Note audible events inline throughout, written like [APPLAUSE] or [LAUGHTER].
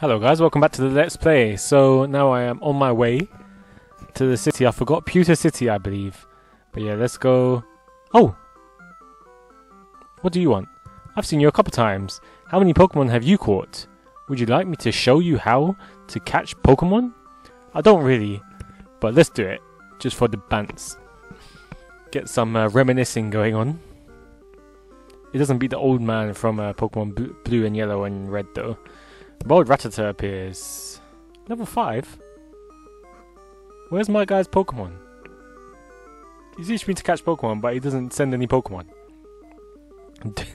Hello guys, welcome back to the Let's Play. So now I am on my way to the city. I forgot Pewter City, I believe. But yeah, let's go. Oh! What do you want? I've seen you a couple times. How many Pokemon have you caught? Would you like me to show you how to catch Pokemon? I don't really, but let's do it. Just for the bants. Get some uh, reminiscing going on. It doesn't beat the old man from uh, Pokemon Blue, Blue and Yellow and Red though. Bold Rattata appears. Level 5? Where's my guy's Pokemon? He's teaching me to catch Pokemon, but he doesn't send any Pokemon. [LAUGHS]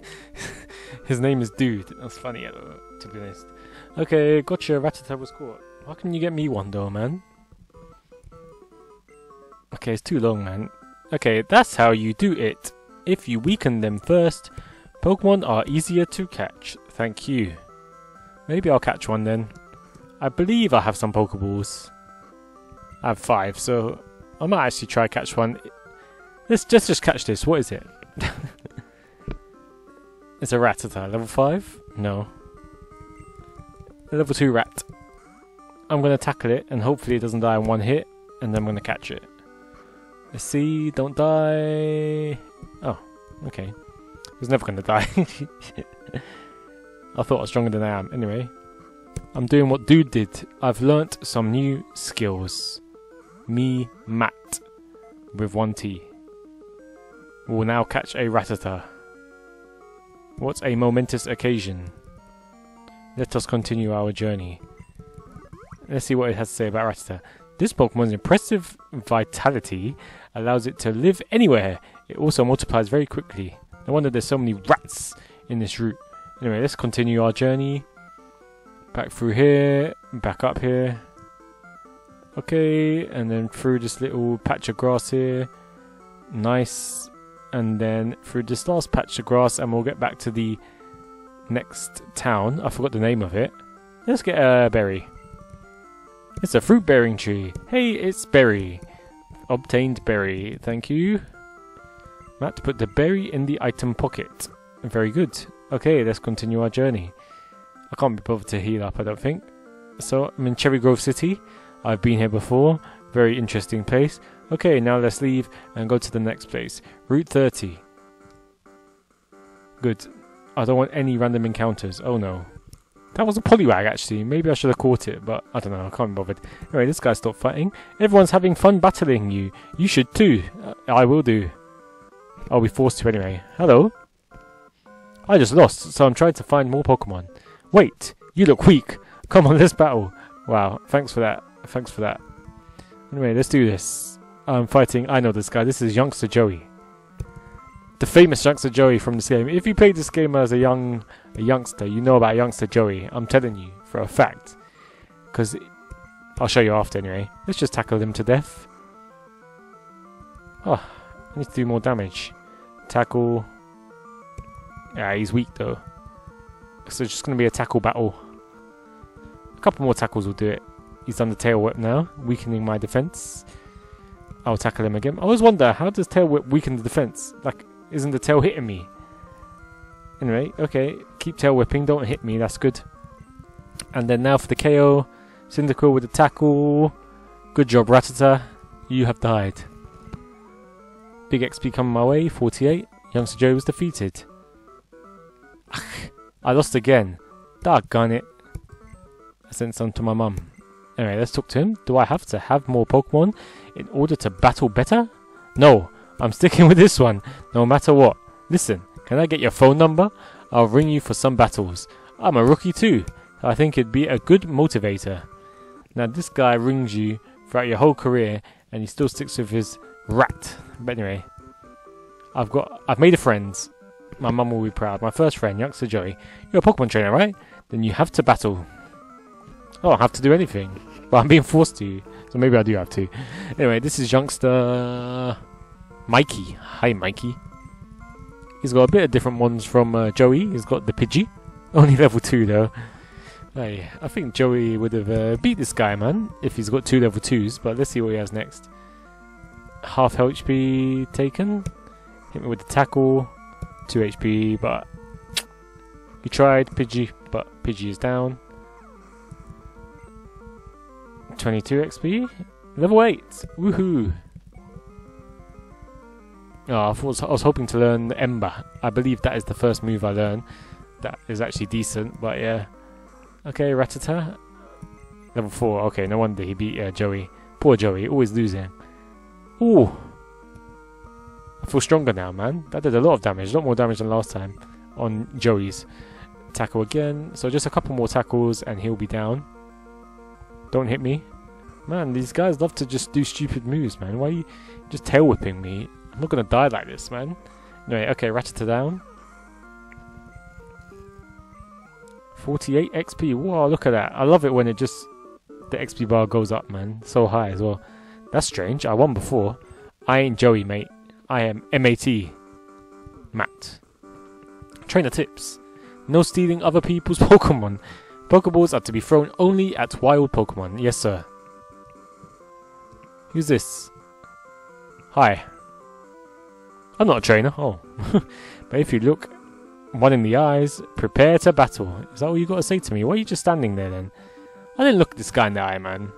His name is Dude. That's funny, uh, to be honest. Okay, gotcha. Rattata was caught. How can you get me one, though, man? Okay, it's too long, man. Okay, that's how you do it. If you weaken them first, Pokemon are easier to catch. Thank you. Maybe I'll catch one then. I believe I have some Pokeballs. I have five, so I might actually try catch one. Let's just just catch this. What is it? [LAUGHS] it's a Rattata. Level five? No. A level two rat. I'm gonna tackle it, and hopefully it doesn't die in one hit, and then I'm gonna catch it. Let's see. Don't die. Oh, okay. It's never gonna die. [LAUGHS] I thought I was stronger than I am. Anyway, I'm doing what Dude did. I've learnt some new skills. Me, Matt, with one T, will now catch a Rattata. What a momentous occasion. Let us continue our journey. Let's see what it has to say about Rattata. This Pokemon's impressive vitality allows it to live anywhere. It also multiplies very quickly. No wonder there's so many rats in this route. Anyway, let's continue our journey. Back through here, back up here. Okay, and then through this little patch of grass here. Nice. And then through this last patch of grass, and we'll get back to the next town. I forgot the name of it. Let's get a berry. It's a fruit bearing tree. Hey, it's berry. Obtained berry. Thank you. Matt put the berry in the item pocket. Very good. Okay, let's continue our journey. I can't be bothered to heal up, I don't think. So, I'm in Cherry Grove City. I've been here before. Very interesting place. Okay, now let's leave and go to the next place. Route 30. Good. I don't want any random encounters. Oh no. That was a Poliwag actually. Maybe I should have caught it, but I don't know. I can't be bothered. Anyway, this guy stopped fighting. Everyone's having fun battling you. You should too. Uh, I will do. I'll be forced to anyway. Hello? I just lost, so I'm trying to find more Pokemon. Wait, you look weak. Come on, [LAUGHS] let's battle. Wow, thanks for that. Thanks for that. Anyway, let's do this. I'm fighting. I know this guy. This is Youngster Joey. The famous Youngster Joey from this game. If you played this game as a young a youngster, you know about Youngster Joey. I'm telling you for a fact. Because I'll show you after anyway. Let's just tackle him to death. Oh, I need to do more damage. Tackle. Yeah, he's weak though. So it's just going to be a tackle battle. A couple more tackles will do it. He's done the tail whip now, weakening my defense. I'll tackle him again. I always wonder, how does tail whip weaken the defense? Like, isn't the tail hitting me? Anyway, okay, keep tail whipping, don't hit me, that's good. And then now for the KO. Cyndaquil with the tackle. Good job, Rattata. You have died. Big XP coming my way, 48. Youngster Joe was defeated. I lost again. Doggone it. I sent some to my mum. Anyway, let's talk to him. Do I have to have more Pokemon in order to battle better? No, I'm sticking with this one, no matter what. Listen, can I get your phone number? I'll ring you for some battles. I'm a rookie too. I think it'd be a good motivator. Now, this guy rings you throughout your whole career, and he still sticks with his rat. But anyway, I've got, I've made a friend. My mum will be proud. My first friend, youngster Joey. You're a Pokemon trainer, right? Then you have to battle. Oh I don't have to do anything, but I'm being forced to. So maybe I do have to. Anyway, this is youngster Mikey. Hi, Mikey. He's got a bit of different ones from uh, Joey. He's got the Pidgey. [LAUGHS] Only level 2 though. Hey, I think Joey would have uh, beat this guy, man, if he's got two level 2s. But let's see what he has next. Half HP taken. Hit me with the tackle. 2 HP, but he tried Pidgey, but Pidgey is down. 22 XP. Level 8. Woohoo. Oh, I, was, I was hoping to learn Ember. I believe that is the first move I learn. That is actually decent, but yeah. Okay, Rattata. Level 4. Okay, no wonder he beat uh, Joey. Poor Joey, always losing. Ooh. Feel stronger now, man. That did a lot of damage. A lot more damage than last time on Joey's. Tackle again. So just a couple more tackles and he'll be down. Don't hit me. Man, these guys love to just do stupid moves, man. Why are you just tail whipping me? I'm not gonna die like this, man. Anyway, okay, Rattata down. 48 XP. Whoa, look at that. I love it when it just... The XP bar goes up, man. So high as well. That's strange. I won before. I ain't Joey, mate. I am MAT. Matt. Trainer tips. No stealing other people's [LAUGHS] Pokemon. Pokeballs are to be thrown only at wild Pokemon. Yes, sir. Who's this? Hi. I'm not a trainer. Oh. [LAUGHS] but if you look one in the eyes, prepare to battle. Is that all you got to say to me? Why are you just standing there then? I didn't look at this guy in the eye, man.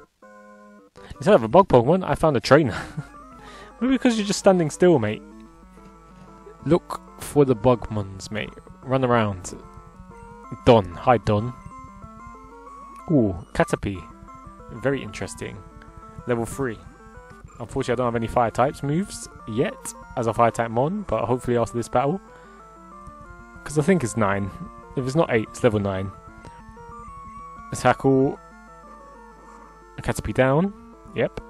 Instead of a bug Pokemon, I found a trainer. [LAUGHS] Maybe because you're just standing still, mate. Look for the Bugmons, mate. Run around. Don. Hi, Don. Ooh, Caterpie. Very interesting. Level 3. Unfortunately, I don't have any fire types moves yet as a fire type Mon, but hopefully after this battle. Because I think it's 9. If it's not 8, it's level 9. Tackle. Caterpie down. Yep.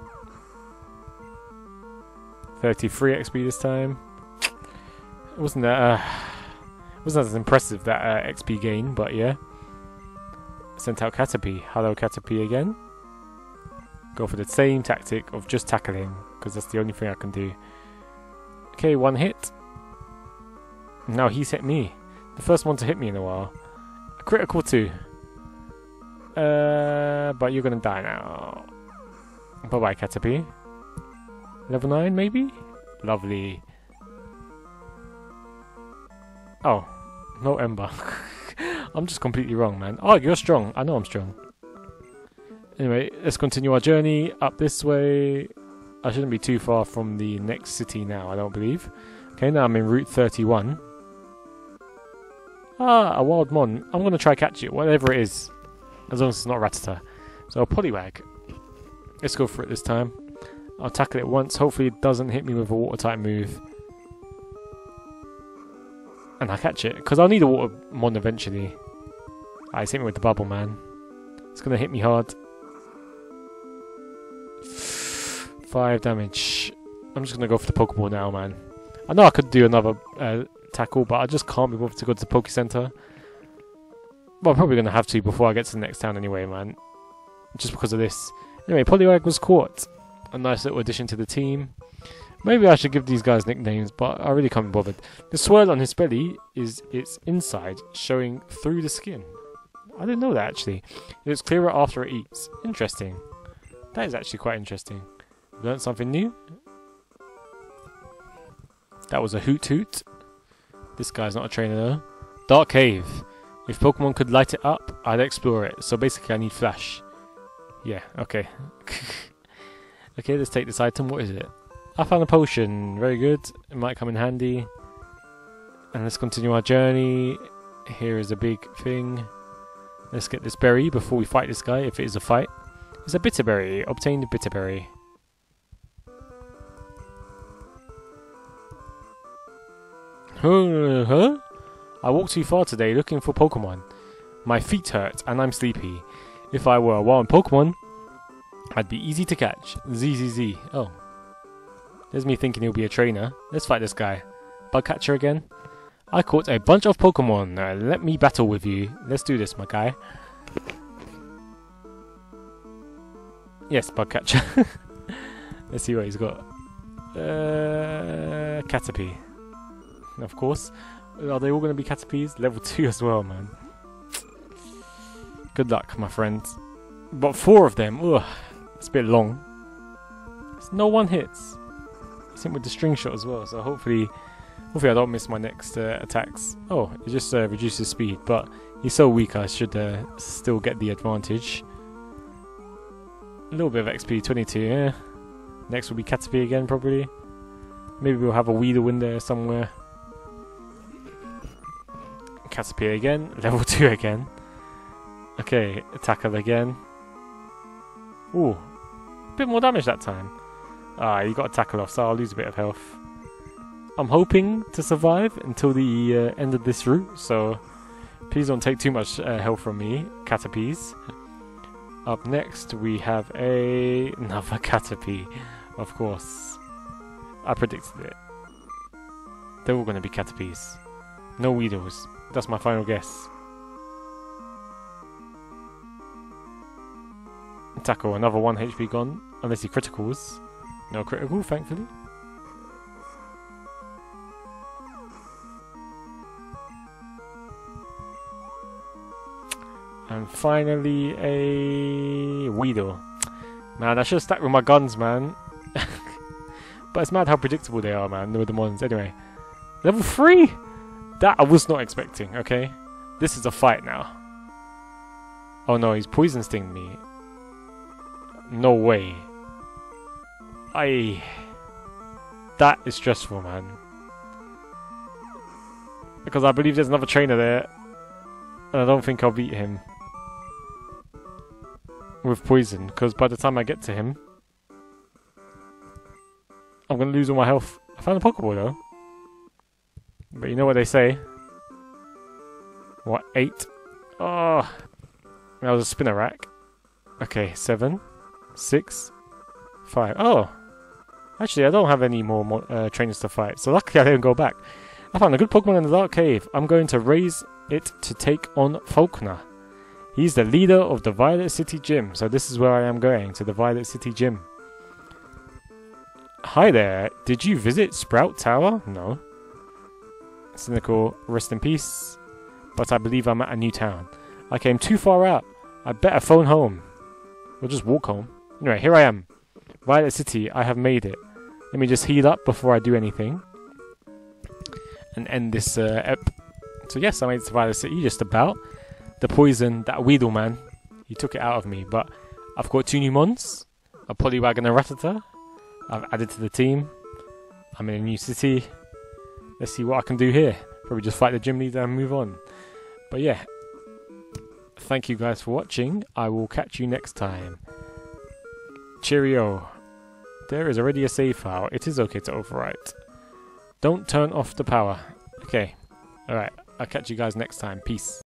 33 XP this time. It wasn't that, uh, wasn't as impressive that uh, XP gain, but yeah. Sent out Caterpie. Hello Caterpie again. Go for the same tactic of just tackling, because that's the only thing I can do. Okay, one hit. Now he's hit me. The first one to hit me in a while. A critical two. Uh, but you're gonna die now. Bye bye, Caterpie. Level 9, maybe? Lovely. Oh, no Ember. [LAUGHS] I'm just completely wrong, man. Oh, you're strong. I know I'm strong. Anyway, let's continue our journey up this way. I shouldn't be too far from the next city now, I don't believe. Okay, now I'm in Route 31. Ah, a wild mon. I'm going to try catch it, whatever it is. As long as it's not Rattata. So, a Poliwag. Let's go for it this time. I'll tackle it once. Hopefully it doesn't hit me with a water type move. And I catch it. Because I'll need a water mon eventually. I hit me with the bubble, man. It's going to hit me hard. Five damage. I'm just going to go for the Pokeball now, man. I know I could do another uh, tackle, but I just can't be bothered to go to the Poke Center. Well, I'm probably going to have to before I get to the next town anyway, man. Just because of this. Anyway, Poliwag was caught. A nice little addition to the team. Maybe I should give these guys nicknames, but I really can't be bothered. The swirl on his belly is its inside showing through the skin. I didn't know that actually. It's clearer after it eats. Interesting. That is actually quite interesting. Learned something new. That was a hoot hoot. This guy's not a trainer though. Dark Cave. If Pokemon could light it up, I'd explore it. So basically I need Flash. Yeah, okay. [LAUGHS] okay, let's take this item. What is it? I found a potion. Very good. It might come in handy. And let's continue our journey. Here is a big thing. Let's get this berry before we fight this guy, if it is a fight. It's a bitterberry. Obtained bitterberry. Huh? I walked too far today looking for Pokemon. My feet hurt and I'm sleepy. If I were a wild Pokemon, I'd be easy to catch. ZZZ. Oh. There's me thinking he'll be a trainer. Let's fight this guy. Bug catcher again? I caught a bunch of Pokemon. Uh, let me battle with you. Let's do this, my guy. Yes, bug catcher. [LAUGHS] Let's see what he's got. Uh, Caterpie. Of course. Are they all going to be Caterpies? Level 2 as well, man. Good luck, my friends. But four of them, ugh, it's a bit long. It's no one hits. He's hit with the string shot as well, so hopefully, hopefully I don't miss my next uh, attacks. Oh, it just uh, reduces speed, but he's so weak I should uh, still get the advantage. A little bit of XP, 22, yeah. Next will be Caterpie again, probably. Maybe we'll have a Weedle in there somewhere. Caterpie again, [LAUGHS] level 2 again. Okay, tackle again. Ooh, bit more damage that time. Ah, you got to tackle off, so I'll lose a bit of health. I'm hoping to survive until the uh, end of this route, so please don't take too much uh, health from me, Caterpies. Up next, we have a another [LAUGHS] Caterpie, of course. I predicted it. They're all going to be Caterpies. No Weedles. That's my final guess. Tackle, another 1 HP gone, unless he criticals. No critical, thankfully. And finally, a Weedle. Man, I should have stacked with my guns, man. [LAUGHS] but it's mad how predictable they are, man, with the ones. Anyway, level 3? That I was not expecting, okay? This is a fight now. Oh no, he's poison stinged me. No way. I. That is stressful, man. Because I believe there's another trainer there. And I don't think I'll beat him. With poison. Because by the time I get to him. I'm going to lose all my health. I found a Pokeball though. But you know what they say? What, eight? Oh. That was a spinner rack. Okay, seven six, five. Oh, actually, I don't have any more, uh, trainers to fight, so luckily I didn't go back. I found a good Pokemon in the Dark Cave. I'm going to raise it to take on Falkner. He's the leader of the Violet City Gym, so this is where I am going, to the Violet City Gym. Hi there, did you visit Sprout Tower? No. Cyndaquil, rest in peace. But I believe I'm at a new town. I came too far out. I better phone home. We'll just walk home. Anyway, here I am. Violet City, I have made it. Let me just heal up before I do anything. And end this uh, ep. So yes, I made it to Violet City, just about. The poison, that Weedle man, he took it out of me. But I've got two new mons. A Poliwag and a Rattata. I've added to the team. I'm in a new city. Let's see what I can do here. Probably just fight the gym leader and move on. But yeah, thank you guys for watching. I will catch you next time. Cheerio. There is already a save file. It is okay to overwrite. Don't turn off the power. Okay. Alright. I'll catch you guys next time. Peace.